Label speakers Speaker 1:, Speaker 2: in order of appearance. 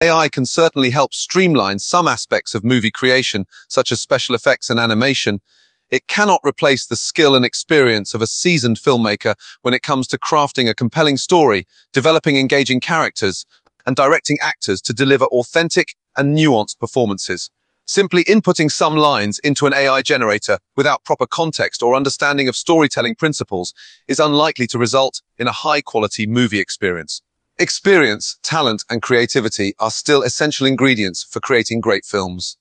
Speaker 1: AI can certainly help streamline some aspects of movie creation, such as special effects and animation. It cannot replace the skill and experience of a seasoned filmmaker when it comes to crafting a compelling story, developing engaging characters, and directing actors to deliver authentic and nuanced performances. Simply inputting some lines into an AI generator without proper context or understanding of storytelling principles is unlikely to result in a high-quality movie experience. Experience, talent, and creativity are still essential ingredients for creating great films.